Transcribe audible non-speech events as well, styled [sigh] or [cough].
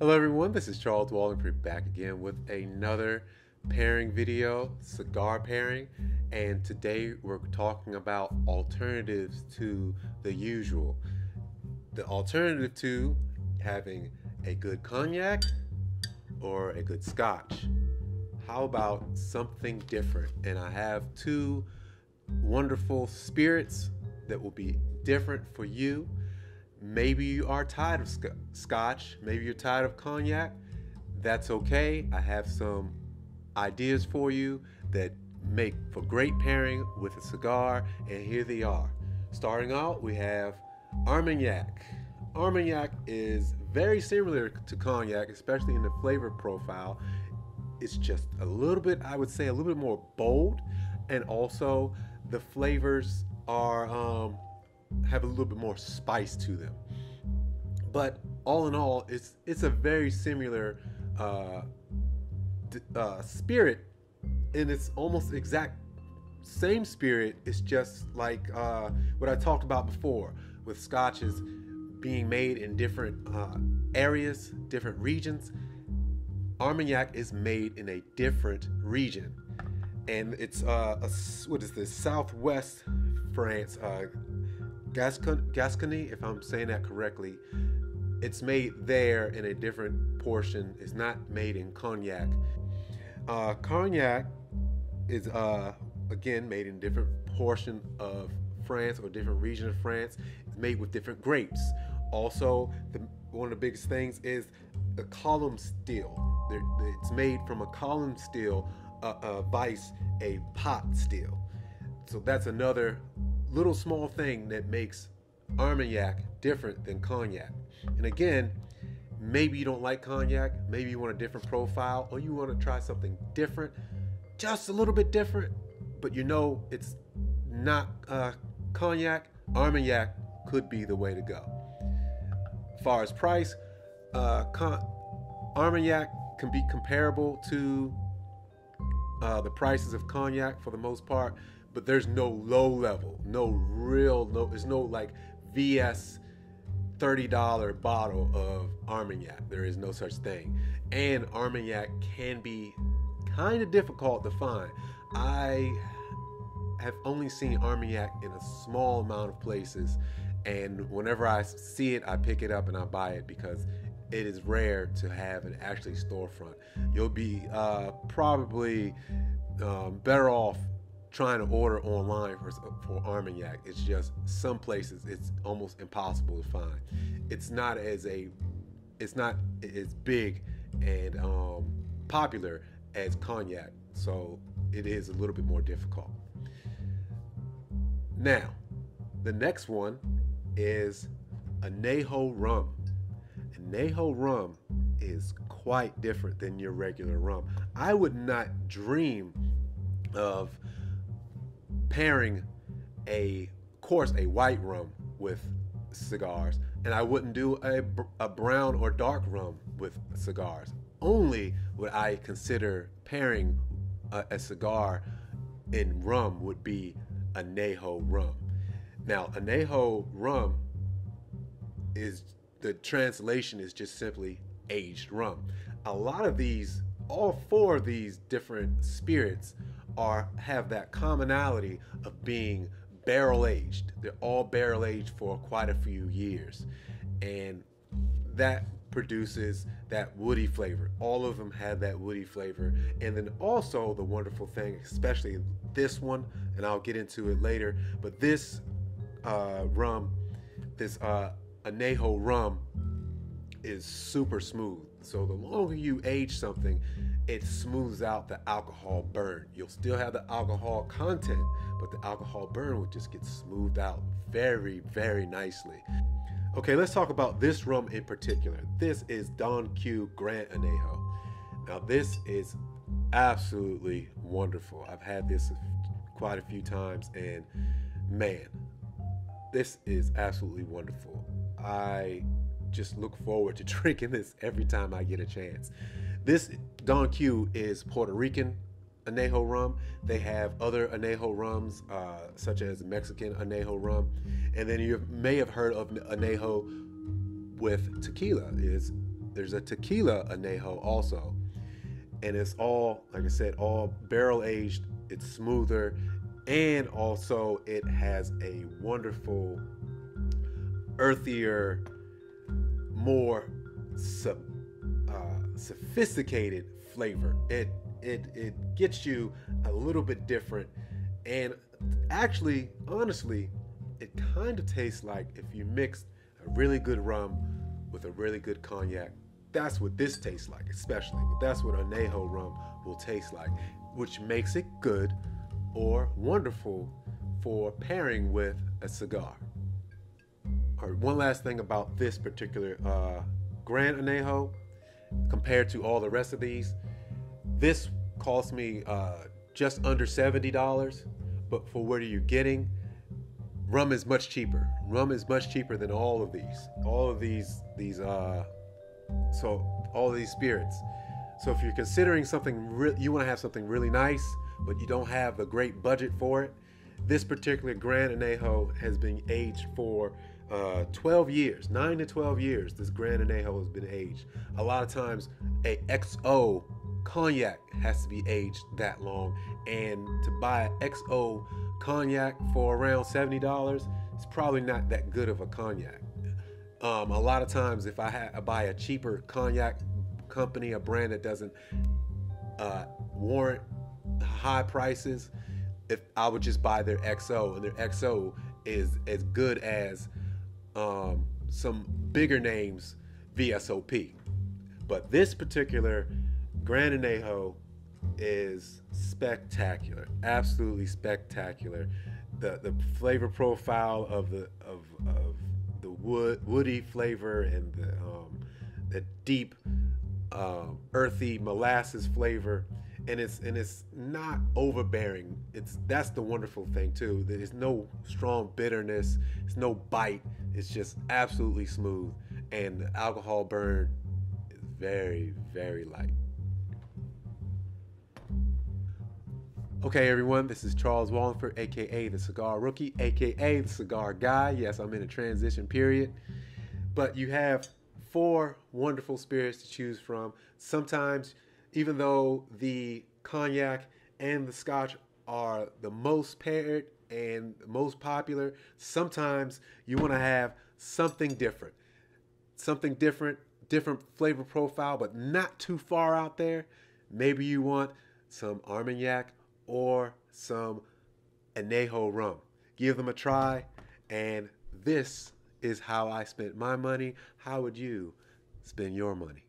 Hello everyone, this is Charles Walhingford back again with another pairing video, cigar pairing, and today we're talking about alternatives to the usual. The alternative to having a good cognac or a good scotch. How about something different? And I have two wonderful spirits that will be different for you Maybe you are tired of sc- scotch, maybe you're tired of cognac. That's okay. I have some ideas for you that make for great pairing with a cigar, and here they are. Starting out, we have Armagnac. Armagnac is very similar to cognac, especially in the flavor profile. It's just a little bit, I would say, a little bit more bold, and also the flavors are um, have a little bit more spice to them. But all in all, it's it's a very similar uh, uh, spirit, and it's almost exact same spirit. It's just like uh, what I talked about before with scotches being made in different uh, areas, different regions. Armagnac is made in a different region, and it's uh, a, what is this? Southwest France, uh, Gascony, if I'm saying that correctly, it's made there in a different portion. It's not made in cognac. Uh, cognac is uh, again made in different portion of France or different region of France. It's made with different grapes. Also, the, one of the biggest things is the column still. It's made from a column still, uh, uh, vice a pot still. So that's another little small thing that makes Armagnac different than cognac. And again, maybe you don't like cognac, maybe you want a different profile, or you want to try something different, just a little bit different, but you know it's not uh, cognac, Armagnac could be the way to go. As far as price, uh, con- Armagnac can be comparable to uh, the prices of cognac for the most part, but there's no low level, no real, no, there's no like VS $30 bottle of Armagnac. There is no such thing. And Armagnac can be kind of difficult to find. I have only seen Armagnac in a small amount of places. And whenever I see it, I pick it up and I buy it because it is rare to have an actually storefront. You'll be uh, probably um, better off trying to order online for, for Armagnac. It's just some places it's almost impossible to find. It's not as a, it's not as big and um, popular as cognac, so it is a little bit more difficult. Now, the next one is añejo rum. Añejo rum is quite different than your regular rum. I would not dream of pairing a course a white rum with cigars and i wouldn't do a, a brown or dark rum with cigars. Only would i consider pairing a, a cigar in rum would be a añejo rum. Now añejo rum is the translation is just simply aged rum. A lot of these all four of these different spirits are have that commonality of being barrel aged. They're all barrel aged for quite a few years, and that produces that woody flavor. All of them have that woody flavor, and then also the wonderful thing, especially this one, and I'll get into it later. But this uh, rum, this uh, añejo rum, is super smooth. So the longer you age something, it smooths out the alcohol burn. You'll still have the alcohol content, but the alcohol burn will just get smoothed out very, very nicely. Okay, let's talk about this rum in particular. This is Don Q Grand Añejo. Now, this is absolutely wonderful. I've had this quite a few times, and man, this is absolutely wonderful. I just look forward to [laughs] drinking this every time I get a chance. This Don Q is Puerto Rican añejo rum. They have other añejo rums, uh, such as Mexican añejo rum, and then you may have heard of añejo with tequila. Is there's a tequila anejo also, and it's all like I said, all barrel aged. It's smoother, and also it has a wonderful, earthier, more sub, sophisticated flavor. It it it gets you a little bit different, and actually, honestly, it kind of tastes like if you mixed a really good rum with a really good cognac. That's what this tastes like, especially. But that's what anejo rum will taste like, which makes it good or wonderful for pairing with a cigar. All right, one last thing about this particular uh, Grand Anejo compared to all the rest of these. This cost me uh, just under $70, but for what are you getting? Rum is much cheaper. Rum is much cheaper than all of these. All of these, these, uh, so all these spirits. So if you're considering something, re- you want to have something really nice, but you don't have a great budget for it, this particular Grand Anejo has been aged for uh, 12 years, 9 to 12 years. This Grand Anejo has been aged. A lot of times, a XO cognac has to be aged that long, and to buy an XO cognac for around $70, it's probably not that good of a cognac. Um, a lot of times, if I, ha- I buy a cheaper cognac company, a brand that doesn't uh, warrant high prices, if I would just buy their XO, and their XO is as good as um, some bigger names VSOP. But this particular Grand Anejo is spectacular, absolutely spectacular. The the flavor profile of the of, of the wood woody flavor and the um, the deep um, earthy molasses flavor. And it's and it's not overbearing. It's that's the wonderful thing too. There's no strong bitterness. It's no bite it's just absolutely smooth and the alcohol burn is very very light Okay, everyone, this is Charles Walhingford, aka the Cigar Rookie, aka the Cigar Guy. Yes, I'm in a transition period, but you have four wonderful spirits to choose from. Sometimes, even though the cognac and the scotch are the most paired and most popular, sometimes you want to have something different. Something different, different flavor profile, but not too far out there. Maybe you want some Armagnac or some Anejo rum. Give them a try, and this is how I spent my money. How would you spend your money?